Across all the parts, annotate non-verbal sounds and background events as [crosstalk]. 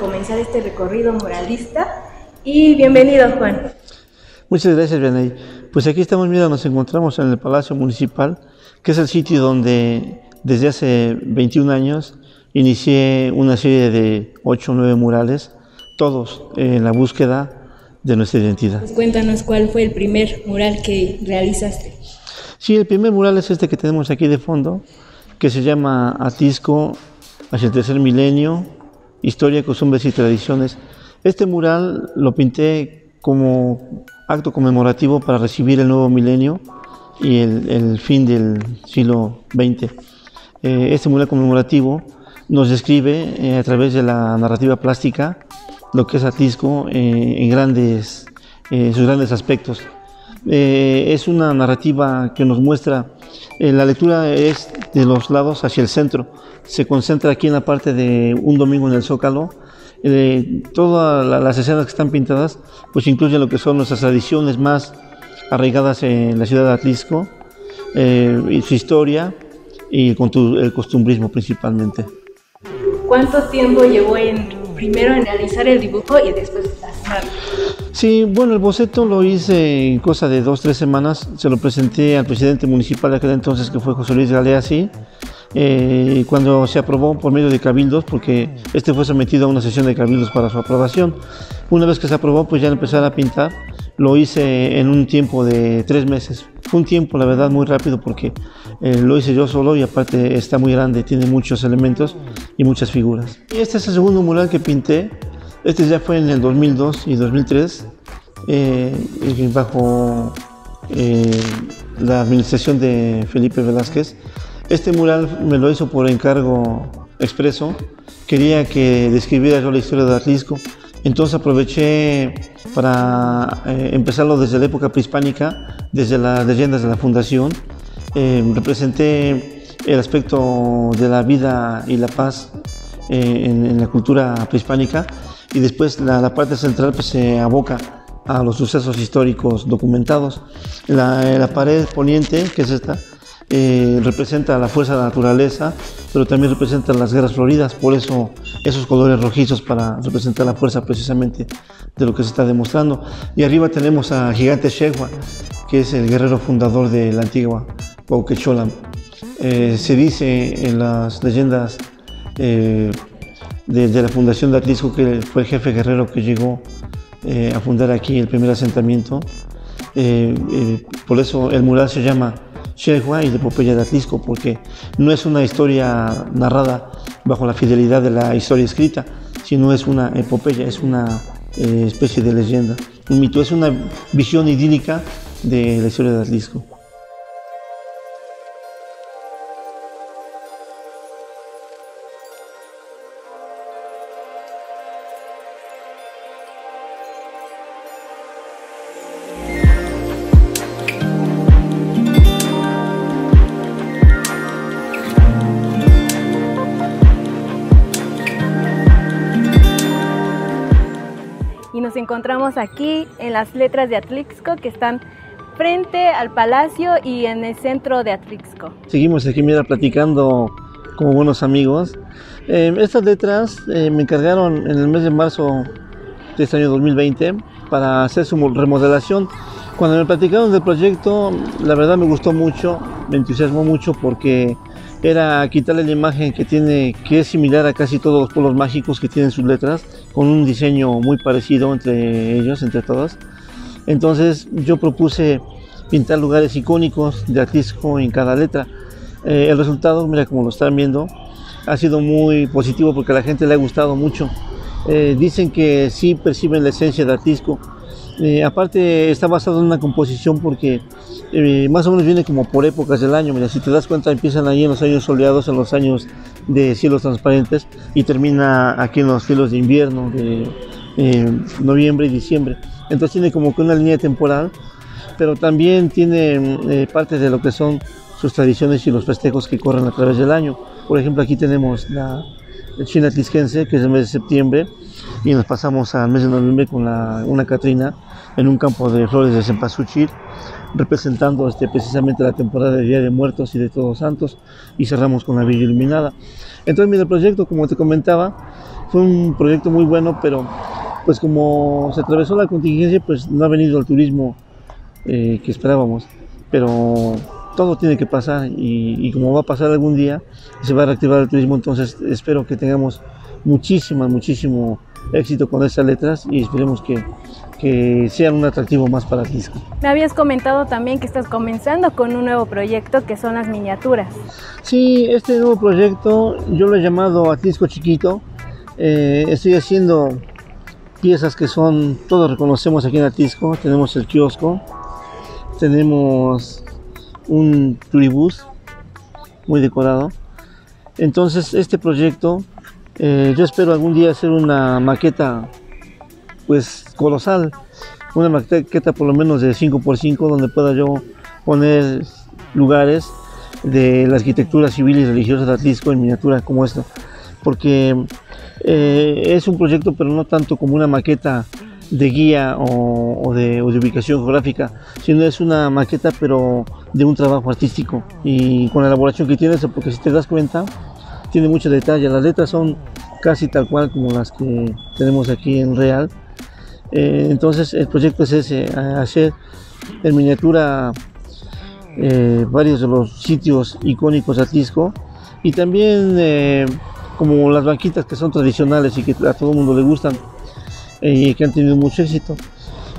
comenzar este recorrido muralista y bienvenido Juan. Muchas gracias, Vianey. Pues aquí estamos, mira, nos encontramos en el Palacio Municipal, que es el sitio donde desde hace 21 años inicié una serie de 8 o 9 murales, todos en la búsqueda de nuestra identidad. Pues cuéntanos cuál fue el primer mural que realizaste. Sí, el primer mural es este que tenemos aquí de fondo, que se llama Atisco hacia el tercer milenio, historia, costumbres y tradiciones. Este mural lo pinté como acto conmemorativo para recibir el nuevo milenio y el, fin del siglo XX. Eh, este mural conmemorativo nos describe eh, a través de la narrativa plástica lo que es Atlisco eh, en grandes, sus grandes aspectos. es una narrativa que nos muestra, la lectura es de los lados hacia el centro, se concentra aquí en la parte de un domingo en el Zócalo, todas las escenas que están pintadas, pues incluyen lo que son nuestras tradiciones más arraigadas en la ciudad de Atlisco, y su historia y el costumbrismo principalmente. ¿Cuánto tiempo llevó en primero en realizar el dibujo y después plasmarlo? Sí, bueno, el boceto lo hice en cosa de dos, tres semanas. Se lo presenté al presidente municipal de aquel entonces, que fue José Luis Galeazzi. Eh, cuando se aprobó por medio de cabildos, porque este fue sometido a una sesión de cabildos para su aprobación. Una vez que se aprobó, pues ya empezar a pintar. Lo hice en un tiempo de tres meses. Fue un tiempo, la verdad, muy rápido porque eh, lo hice yo solo y aparte está muy grande, tiene muchos elementos y muchas figuras. Y este es el segundo mural que pinté. Este ya fue en el 2002 y 2003, eh, bajo eh, la administración de Felipe Velázquez. Este mural me lo hizo por encargo expreso. Quería que describiera yo la historia de Atlisco. Entonces aproveché para empezarlo desde la época prehispánica, desde las leyendas de la fundación, eh, representé el aspecto de la vida y la paz eh, en, la cultura prehispánica y después la, parte central pues, se aboca a los sucesos históricos documentados. La, la pared poniente, que es esta, eh, representa la fuerza de la naturaleza, pero también representa las guerras floridas, por eso esos colores rojizos para representar la fuerza precisamente de lo que se está demostrando. Y arriba tenemos a Gigante Shegua, que es el guerrero fundador de la antigua Pauquecholam. Eh, se dice en las leyendas eh, de, la fundación de Atlisco que fue el jefe guerrero que llegó eh, a fundar aquí el primer asentamiento. por eso el mural se llama Shehua y de Popeya de Atlisco, porque no es una historia narrada bajo la fidelidad de la historia escrita, sino es una epopeya, es una especie de leyenda, un mito, es una visión idílica de la historia de Atlisco. Nos encontramos aquí en las letras de Atlixco que están frente al palacio y en el centro de Atlixco. Seguimos aquí, mira, platicando como buenos amigos. Eh, estas letras eh, me encargaron en el mes de marzo de este año 2020 para hacer su remodelación. Cuando me platicaron del proyecto, la verdad me gustó mucho, me entusiasmó mucho porque era quitarle la imagen que tiene, que es similar a casi todos los pueblos mágicos que tienen sus letras, con un diseño muy parecido entre ellos, entre todos. Entonces yo propuse pintar lugares icónicos de Atlisco en cada letra. Eh, el resultado, mira como lo están viendo, ha sido muy positivo porque a la gente le ha gustado mucho. Eh, dicen que sí perciben la esencia de Atlisco. Eh, aparte está basado en una composición porque eh, más o menos viene como por épocas del año. Mira, si te das cuenta, empiezan ahí en los años soleados, en los años de cielos transparentes y termina aquí en los cielos de invierno, de, noviembre y diciembre. Entonces tiene como que una línea temporal, pero también tiene parte de lo que son sus tradiciones y los festejos que corren a través del año. Por ejemplo, aquí tenemos la, el China Tlisquense, que es el mes de septiembre, y nos pasamos al mes de noviembre con una Catrina en un campo de flores de cempasúchil, representando este, precisamente la temporada de Día de Muertos y de Todos Santos, y cerramos con la Villa Iluminada. Entonces, mira, el proyecto, como te comentaba, fue un proyecto muy bueno, pero pues como se atravesó la contingencia, pues no ha venido el turismo eh, que esperábamos. Pero todo tiene que pasar y, como va a pasar algún día, se va a reactivar el turismo, entonces espero que tengamos muchísimo, muchísimo éxito con estas letras y esperemos que, que sean un atractivo más para Atlisco. Me habías comentado también que estás comenzando con un nuevo proyecto que son las miniaturas. Sí, este nuevo proyecto yo lo he llamado Atlisco Chiquito. Eh, estoy haciendo piezas que son, todos reconocemos aquí en Atlisco. Tenemos el kiosco, tenemos un turibús muy decorado. Entonces este proyecto eh, yo espero algún día hacer una maqueta pues colosal, una maqueta por lo menos de 5x5 donde pueda yo poner lugares de la arquitectura civil y religiosa de Atlisco en miniatura como esto, porque eh, es un proyecto pero no tanto como una maqueta de guía o, de, ubicación geográfica, sino es una maqueta pero de un trabajo artístico y con la elaboración que tiene, porque si te das cuenta, tiene mucho detalle. Las letras son casi tal cual como las que tenemos aquí en Real. Eh, entonces el proyecto es ese, hacer en miniatura eh, varios de los sitios icónicos de Atlisco y también eh, como las banquitas que son tradicionales y que a todo el mundo le gustan y que han tenido mucho éxito.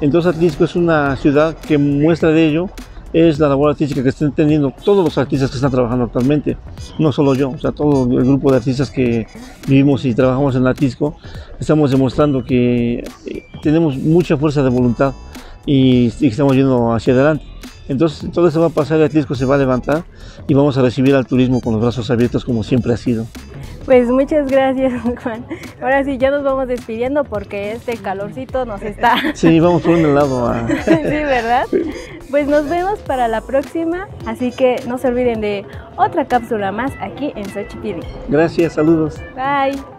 Entonces Atlisco es una ciudad que muestra de ello es la labor artística que están teniendo todos los artistas que están trabajando actualmente, no solo yo, o sea, todo el grupo de artistas que vivimos y trabajamos en Atlisco, estamos demostrando que eh, tenemos mucha fuerza de voluntad y, y estamos yendo hacia adelante. Entonces todo eso va a pasar y Atlisco se va a levantar y vamos a recibir al turismo con los brazos abiertos como siempre ha sido. Pues muchas gracias, [laughs] Juan. Ahora sí, ya nos vamos despidiendo porque este calorcito nos está... [laughs] Sí, vamos por un lado. A... [laughs] sí, ¿verdad? Pues nos vemos para la próxima, así que no se olviden de otra cápsula más aquí en Xochipilli. Gracias, saludos. Bye.